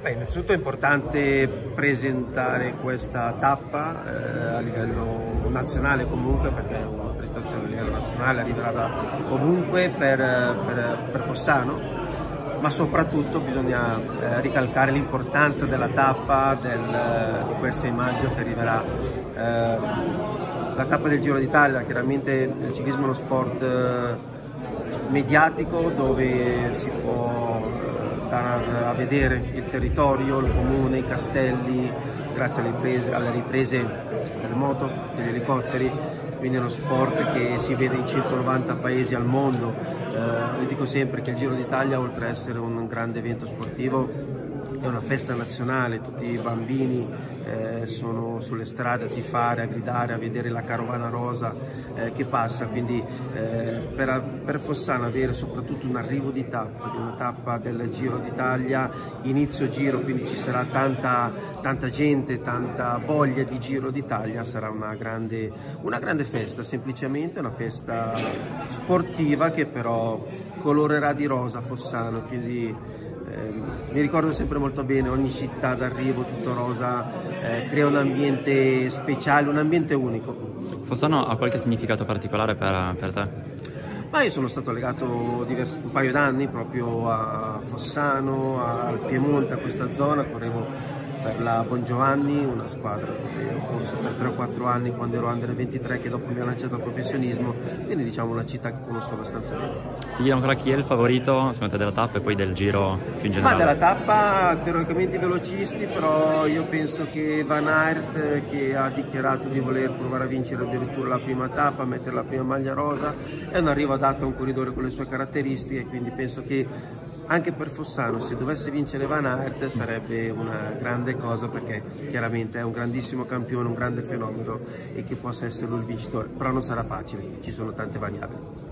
Beh, innanzitutto è importante presentare questa tappa eh, a livello nazionale comunque perché una presentazione a livello nazionale arriverà da ovunque per, per, per Fossano ma soprattutto bisogna eh, ricalcare l'importanza della tappa del, di quel 6 maggio che arriverà eh, la tappa del Giro d'Italia chiaramente il ciclismo è uno sport eh, mediatico dove si può andare a vedere il territorio, il comune, i castelli, grazie alle riprese, alle riprese delle moto, degli elicotteri, quindi è uno sport che si vede in 190 paesi al mondo. Eh, io dico sempre che il Giro d'Italia, oltre ad essere un grande evento sportivo, è una festa nazionale, tutti i bambini eh, sono sulle strade a tifare, a gridare, a vedere la carovana rosa eh, che passa, quindi eh, per, per, Fossano avere soprattutto un arrivo di tappa, una tappa del Giro d'Italia, inizio giro, quindi ci sarà tanta, tanta gente, tanta voglia di Giro d'Italia, sarà una grande, una grande festa, semplicemente una festa sportiva che però colorerà di rosa Fossano, quindi eh, mi ricordo sempre molto bene, ogni città d'arrivo tutto rosa eh, crea un ambiente speciale, un ambiente unico. Fossano ha qualche significato particolare per, per te? Ma io sono stato legato diversi, un paio d'anni proprio a Fossano, al Piemonte, a questa zona, correvo per la Bongiovanni, una squadra che ho corso per 3 o 4 anni quando ero under 23 che dopo mi ha lanciato al professionismo, quindi diciamo una città che conosco abbastanza bene. Ti chiedo ancora chi è il favorito secondo te della tappa e poi del giro più in generale? Ma della tappa teoricamente velocisti, però io penso che Van Aert che ha dichiarato di voler provare a vincere addirittura la prima tappa, mettere la prima maglia rosa, è un arrivo adatto a un corridore con le sue caratteristiche, quindi penso che anche per Fossano se dovesse vincere Van Aert sarebbe una grande cosa perché chiaramente è un grandissimo campione, un grande fenomeno e che possa essere lui il vincitore, però non sarà facile, ci sono tante variabili.